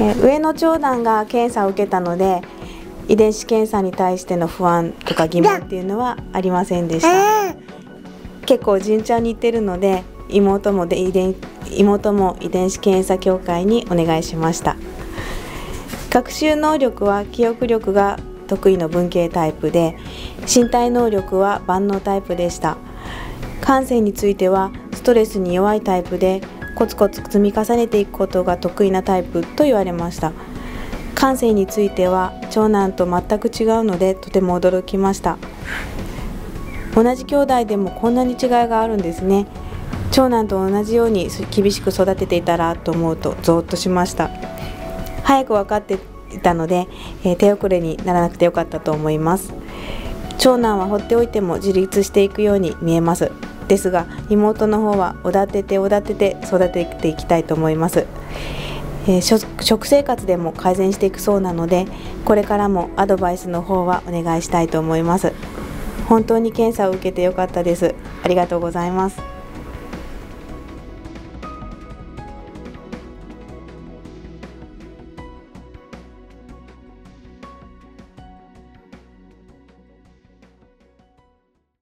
えー、上の長男が検査を受けたので遺伝子検査に対しての不安とか疑問っていうのはありませんでした。結構順調にいってるので妹もで遺伝妹も遺伝子検査協会にお願いしました。学習能力は記憶力が得意の文系タイプで身体能力は万能タイプでした。感性についてはストレスに弱いタイプでコツコツ積み重ねていくことが得意なタイプと言われました。感性については長男と全く違うのでとても驚きました。同じ兄弟でもこんなに違いがあるんですね。長男と同じように厳しく育てていたらと思うとゾーッとしました。早く分かっていたので、えー、手遅れにならなくてよかったと思います。長男は放っておいても自立していくように見えます。ですが妹の方はおだてておだてて育てていきたいと思います、えー、食生活でも改善していくそうなのでこれからもアドバイスの方はお願いしたいと思います。本当に検査を受けてよかったです。ありがとうございます。